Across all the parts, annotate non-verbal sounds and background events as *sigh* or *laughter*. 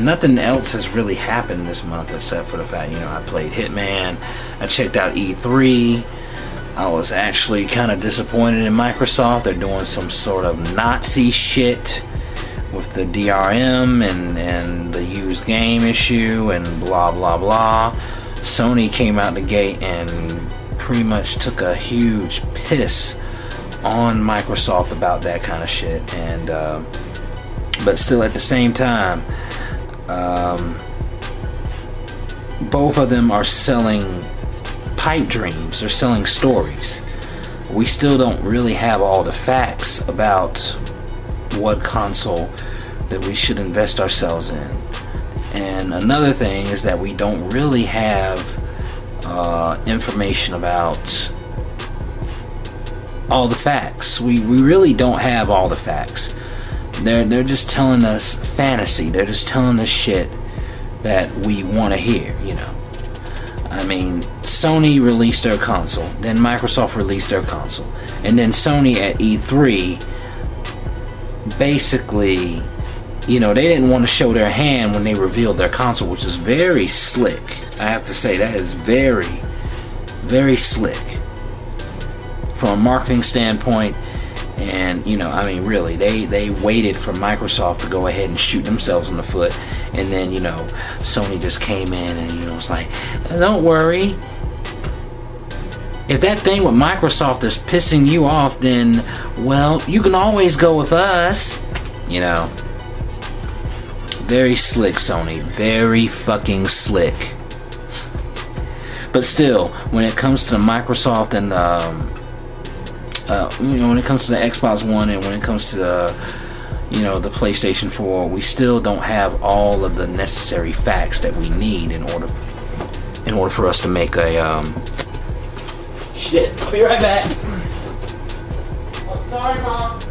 nothing else has really happened this month except for the fact, you know, I played Hitman. I checked out E3. I was actually kind of disappointed in Microsoft. They're doing some sort of Nazi shit with the DRM and, and the used game issue and blah blah blah. Sony came out the gate and pretty much took a huge piss on Microsoft about that kind of shit. And uh, but still, at the same time, um, both of them are selling pipe dreams. They're selling stories. We still don't really have all the facts about what console that we should invest ourselves in. And another thing is that we don't really have uh, information about all the facts. We, we really don't have all the facts. They're, they're just telling us fantasy. They're just telling us shit that we want to hear, you know. I mean, Sony released their console, then Microsoft released their console, and then Sony at E3 basically, you know, they didn't want to show their hand when they revealed their console, which is very slick. I have to say, that is very, very slick from a marketing standpoint. And you know, I mean, really, they they waited for Microsoft to go ahead and shoot themselves in the foot, and then you know, Sony just came in and you know, it's like, don't worry. If that thing with Microsoft is pissing you off, then well, you can always go with us. You know, very slick, Sony. Very fucking slick. But still, when it comes to the Microsoft and um, uh, you know, when it comes to the Xbox One and when it comes to the, you know, the PlayStation 4, we still don't have all of the necessary facts that we need in order, in order for us to make a. Um, Shit! I'll be right back. Oh, sorry, mom.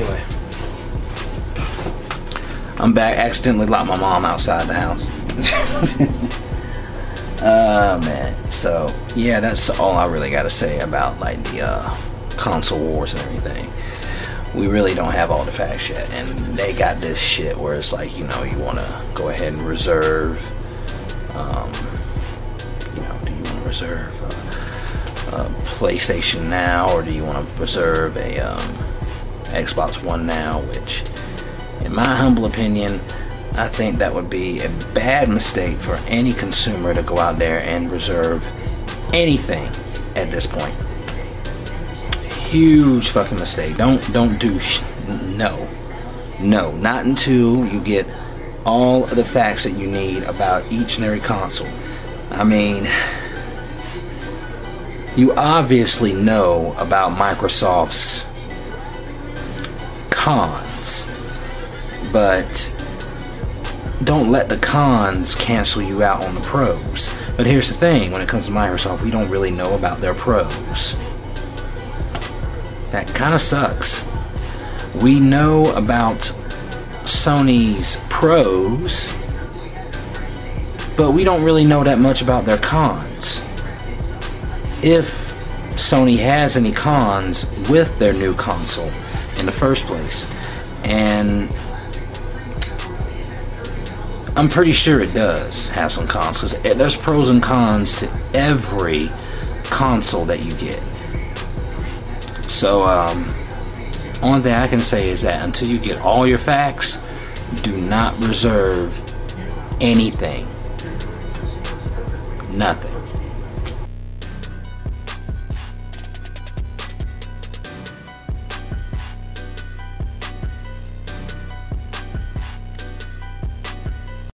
Anyway. I'm back. Accidentally locked my mom outside the house. uh *laughs* man. So yeah, that's all I really gotta say about like the uh, console wars and everything. We really don't have all the facts yet, and they got this shit where it's like you know you want to go ahead and reserve. Um, you know, do you want to reserve a PlayStation now, or do you want to reserve a um, Xbox One now? Which, in my humble opinion, I think that would be a bad mistake for any consumer to go out there and reserve anything at this point. Huge fucking mistake. Don't don't do sh- no, no, not until you get all of the facts that you need about each and every console. I mean, you obviously know about Microsoft's cons, but don't let the cons cancel you out on the pros. But here's the thing when it comes to Microsoft, we don't really know about their pros. That kind of sucks. We know about Sony's pros, but we don't really know that much about their cons. If Sony has any cons with their new console in the first place. And I'm pretty sure it does have some cons because there's pros and cons to every console that you get. So, um, only thing I can say is that until you get all your facts, do not reserve anything. Nothing.